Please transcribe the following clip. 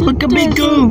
Look at me go!